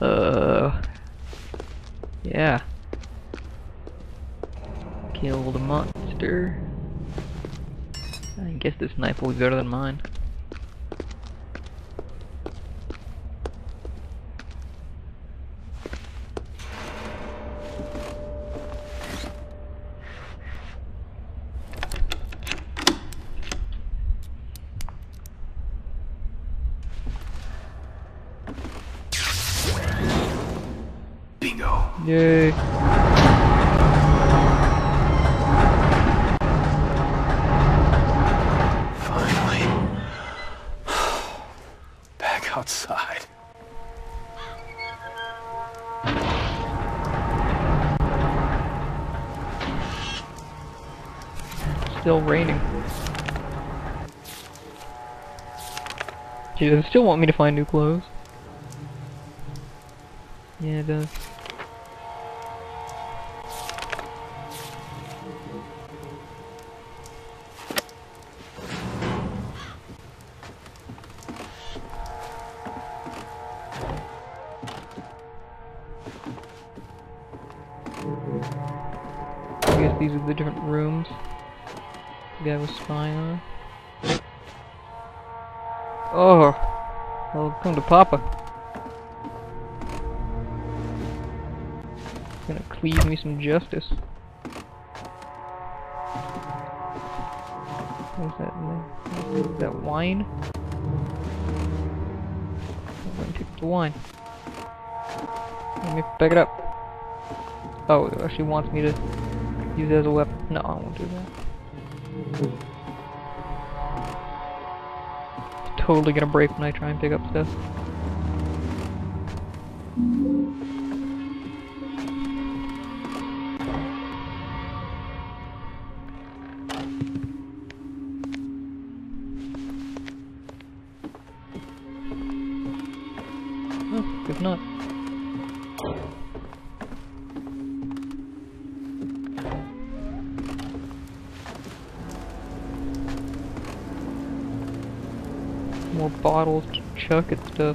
Uh. Yeah. Kill the monster. I guess this knife will be better than mine. Yay. Finally. Back outside. Still raining. Gee, does it still want me to find new clothes? Yeah, it does. These are the different rooms the guy was spying on. Oh, well, come to Papa. Gonna cleave me some justice. What's that? Is that wine? I'm gonna take the wine. Let me pick it up. Oh, actually wants me to use it as a weapon. No, I won't do that. It's totally gonna break when I try and pick up stuff. More bottles to chuck at stuff.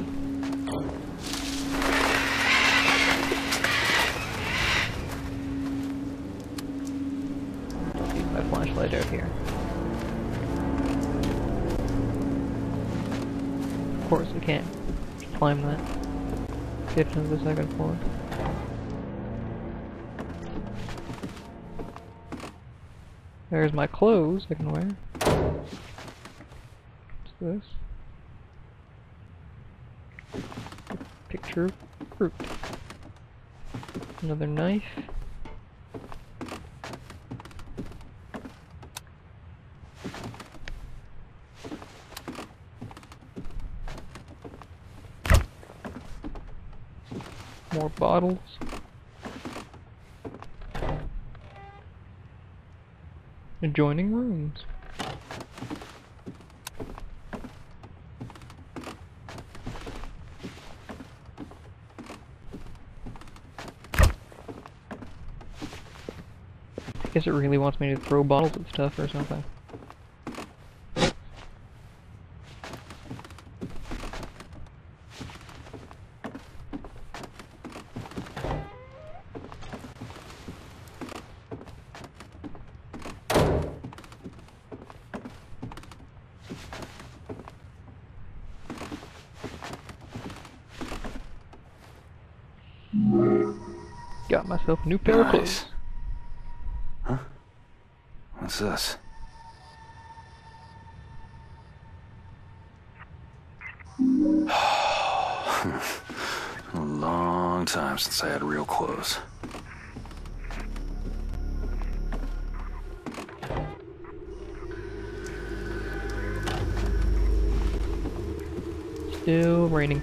Leave my flashlight out here. Of course we can't climb that. Get to the second floor. There's my clothes I can wear. What's this? Fruit. Another knife. More bottles. Adjoining rooms. I guess it really wants me to throw bottles at stuff or something. Got myself a new pair of clothes. What's this? A long time since I had real clothes. Still raining.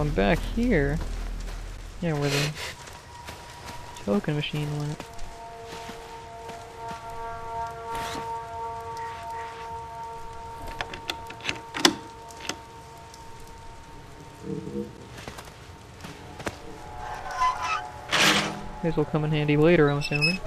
I'm back here. Yeah, where the token machine went. This will come in handy later, I'm assuming.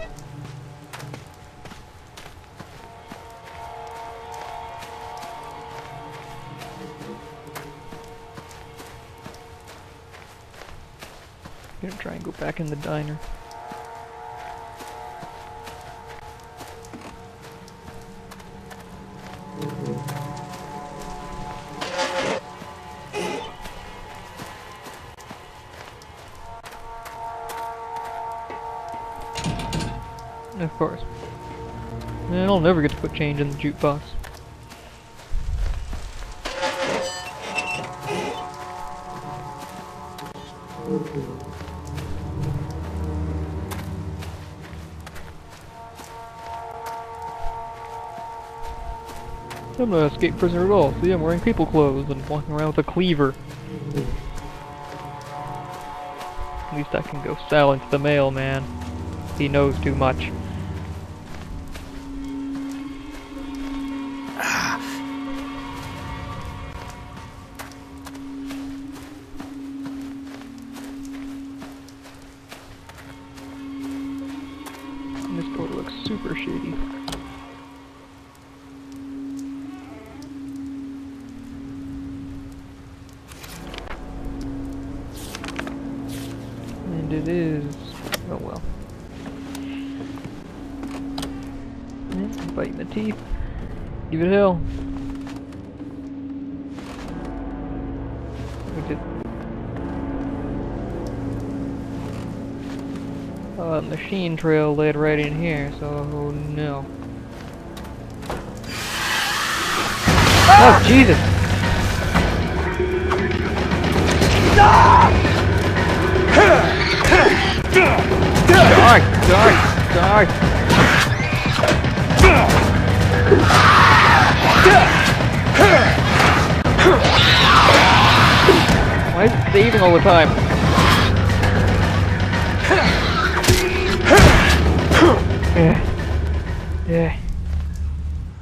Gonna try and go back in the diner. Of course. And I'll never get to put change in the jukebox. I'm not an escape prisoner at all. See, I'm wearing people clothes and walking around with a cleaver. At least I can go silence the mailman. He knows too much. It is... Oh well. Yeah, biting the teeth. Give it hell. Uh, machine trail led right in here, so oh no. Oh Jesus! Die! Die! Die! Why is it saving all the time? Yeah. Yeah.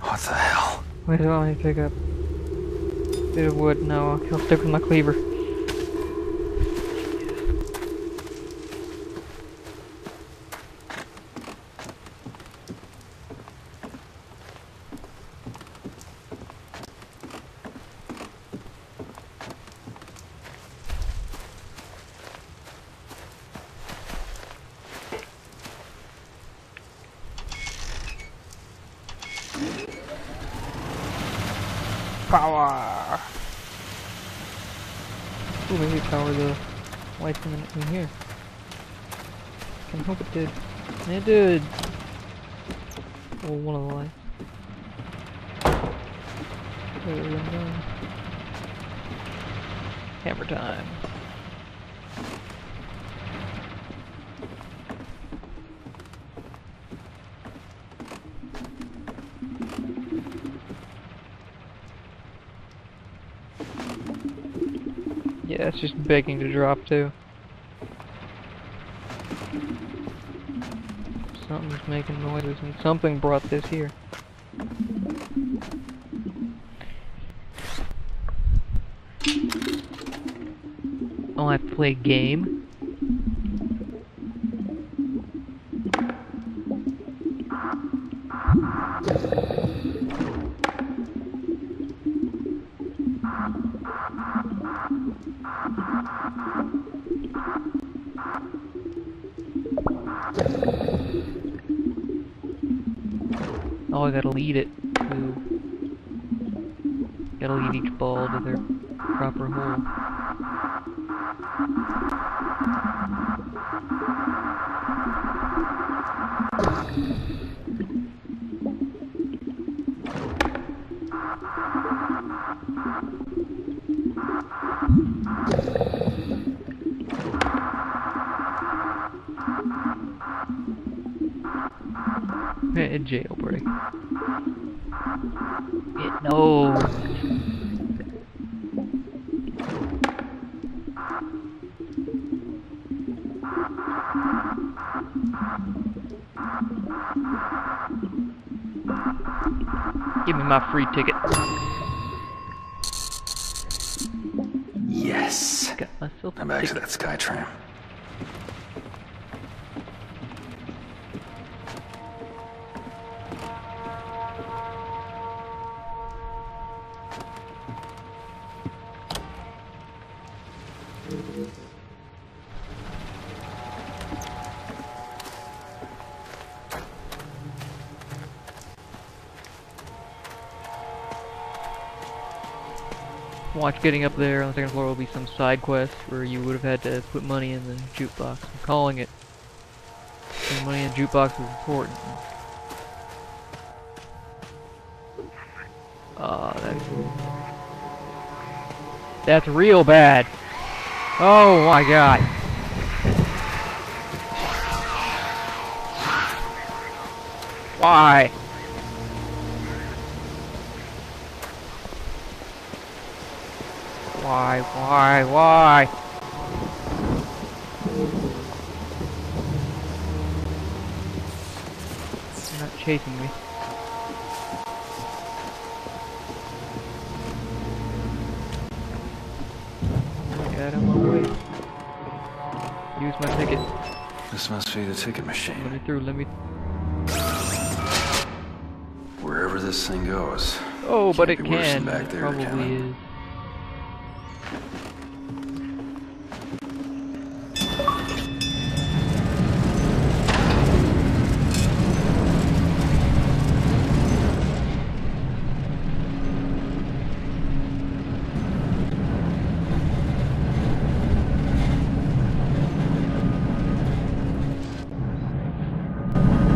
What the hell? Why do I to pick up? Bit of wood. No, I'll stick with my cleaver. Power! Ooh, maybe it powered the lights in, in here. Can hope it did. It did! Well, one of the lights. Hammer time. Yeah, it's just begging to drop too. Something's making noises and something brought this here. Oh, I play game? Oh, I gotta lead it to... Gotta lead each ball to their proper hole. No. Give me my free ticket. Yes. Got myself Now back to that sky Watch getting up there on the second floor will be some side quest where you would have had to put money in the jukebox. I'm calling it. Putting money in the jukebox is important. Ah, that's that's real bad. Oh my god. Why? Why, why, why? You're not chasing me. Get out of my way. Use my ticket. This must be the ticket machine. Let me through, let me... Wherever this thing goes. Oh, but it Can't be worse than back It there, probably can it? is.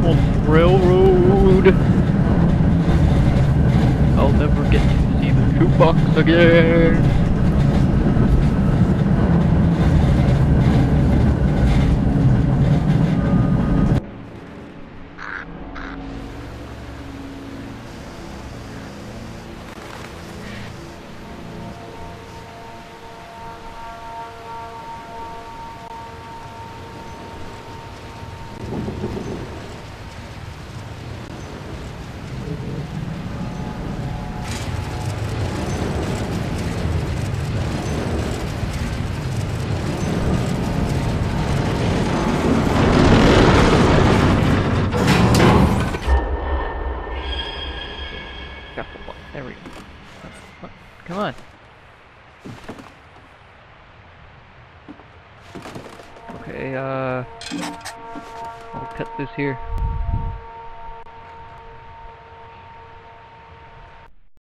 On the railroad. I'll never get to see the jukebox again. Got the button. There we go. Come on. Okay, uh... I'll cut this here.